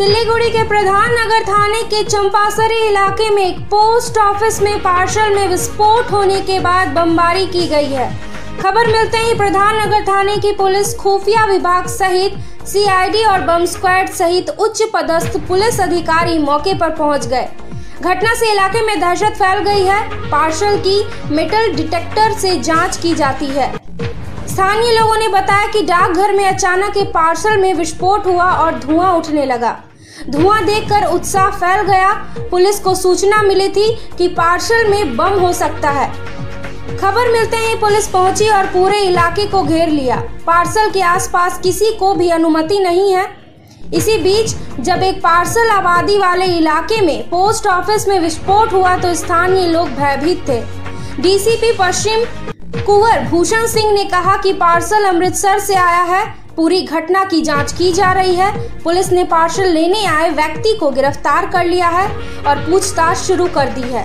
सिलीगुड़ी के प्रधान नगर थाने के चंपासरी इलाके में एक पोस्ट ऑफ़िस में पार्सल में विस्फोट होने के बाद बमबारी की गई है। खबर मिलते ही प्रधान नगर थाने की पुलिस, खुफिया विभाग सहित सीआईडी और बम स्क्वाड सहित उच्च पदस्थ पुलिस अधिकारी मौके पर पहुँच गए। घटना से इलाके में दहशत फैल गई है। पार्सल की मेटल डिटेक्टर से जाँच की जाती है। स्थानीय लोगों ने बताया कि डाकघर में अचानक एक पार्सल में विस्फोट हुआ और धुआँ उठने लगा। धुआँ देखकर उत्साह फैल गया। पुलिस को सूचना मिली थी कि पार्सल में बम हो सकता है। खबर मिलते ही पुलिस पहुँची और पूरे इलाके को घेर लिया। पार्सल के आसपास किसी को भी अनुमति नहीं है। इसी बीच, जब एक पार्सल आबादी वाले इलाके में पोस्ट ऑफ़िस में विस्फोट हुआ तो स्थानीय लोग भयभीत थे। डीसीपी पश्चिम कुंवर भूषण सिंह ने कहा कि पार्सल अमृतसर से आया है। पूरी घटना की जाँच की जा रही है। पुलिस ने पार्सल लेने आए व्यक्ति को गिरफ़्तार कर लिया है और पूछताछ शुरू कर दी है।